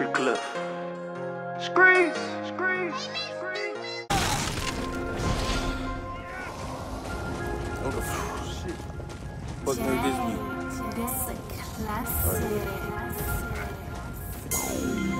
Jeffrey Cliff. Screech, screech, What the f- shit? Fuck nigga this me.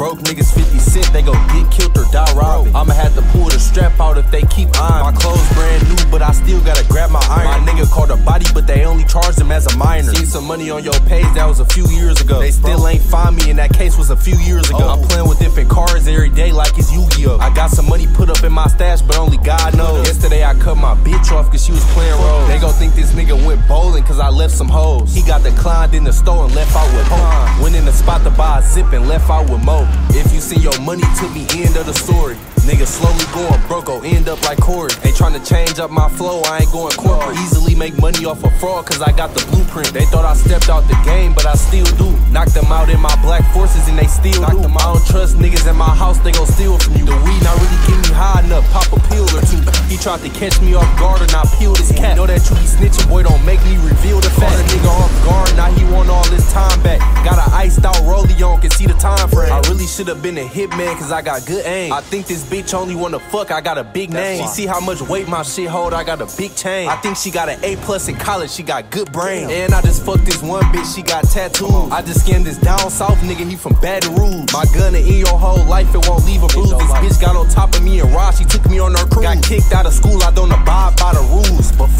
Broke niggas 50 cent, they gon' get killed or die robbing. I'ma have to pull the strap out if they keep eyeing. My clothes brand new, but I still gotta grab my iron. My nigga called a body, but they only charged him as a minor. Seen some money on your page, that was a few years ago. They still ain't find me, and that case was a few years ago. Oh. I'm playing with different cars every day like it's Yu-Gi-Oh! I got some money put up in my stash, but only God knows. Yesterday I cut my bitch off cause she was playing roles. They gon' think this nigga went bowling cause I left some hoes. He got declined in the store and left out with hope. Went in the spot to buy a zip and left out with mo. If you see your money to the end of the story. Nigga slowly going broke, go end up like Corey. Ain't trying to change up my flow, I ain't going corporate. Easily make money off of fraud, cause I got the blueprint. They thought I stepped out the game, but I still do. Knocked them out in my black forces, and they still do. I don't trust niggas in my house, they gon' steal from you. The weed not really get me high enough, pop a pill or two. He tried to catch me off guard, and I peeled his cap. Know that you be snitching, boy, don't make me reveal the fact. Caught a nigga off guard, now he want all his time back. Got an iced out rollie on, can see the time frame. Really should've been a hitman, cause I got good aim. I think this bitch only wanna fuck, I got a big name. She see how much weight my shit hold, I got a big chain. I think she got an A plus in college, she got good brain. And I just fucked this one bitch, she got tattoos. I just scammed this down south nigga, he from Baton Rouge. My gun in your whole life, it won't leave a bruise. This bitch got on top of me and Ross, she took me on her cruise. Got kicked out of school, I don't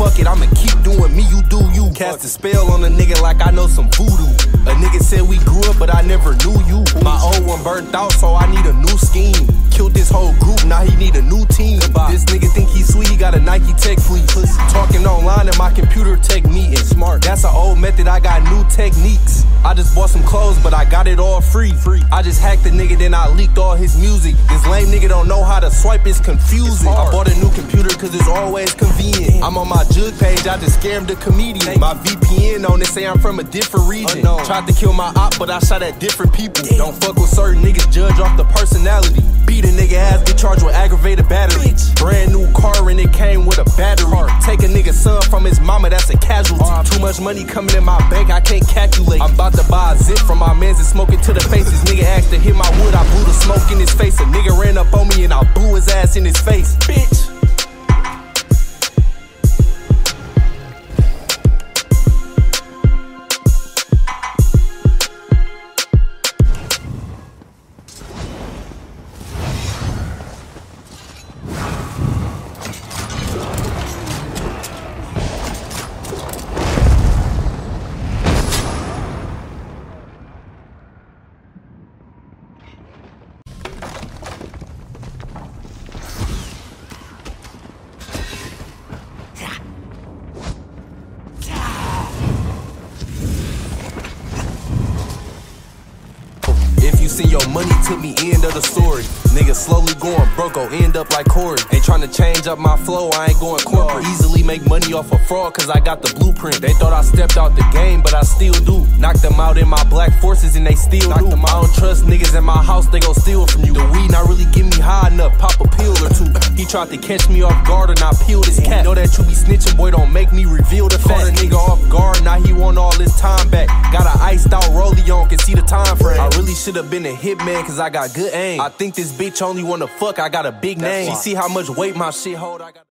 fuck it, I'ma keep doing me, you do you. Cast a spell on a nigga like I know some voodoo. A nigga said we grew up, but I never knew you. My old one burnt out, so I need a new scheme. Killed this whole group, now he need a new team. This nigga think he sweet, he got a Nike tech fleece. Talking online and my computer tech meeting. Smart. That's an old method, I got new techniques. I just bought some clothes, but I got it all free. Free. I just hacked the nigga, then I leaked all his music. This lame nigga don't know how to swipe, it's confusing. I bought a new computer cause it's always convenient. I'm on my jug page, I just scammed the comedian. My VPN on it say I'm from a different region. Tried to kill my op, but I shot at different people. Don't fuck with certain niggas, judge off the personality. Beat a nigga ass, get charged with aggravated battery. Bitch. Brand new car and it came with a battery. Take a nigga son from his mama, that's a casualty. Uh. Too much money coming in my bank, I can't calculate. I'm about to buy a zip from my mans and smoke it to the face. This nigga asked to hit my wood, I blew the smoke in his face. A nigga ran up on me and I blew his ass in his face. Bitch. Your money to me, end of the story, nigga slowly going broke, go end up like Corey. Ain't trying to change up my flow, I ain't going corporate. Easily make money off of fraud, cause I got the blueprint. They thought I stepped out the game, but I still do. Knocked them out in my black forces, and they still do. I don't trust niggas in my house, they gon' steal from you. The weed not really get me high enough, pop a pill or two. He tried to catch me off guard, and I peeled his cap. Know that you be snitching, boy, don't make me reveal the fact. Caught a nigga off guard, now he want all his time back. Got an iced out rollie on, can see the time frame. I really should've been a hitman, cause I got good aim. I think this bitch only wanna fuck, I got a big name. She see how much weight my shit hold, I got.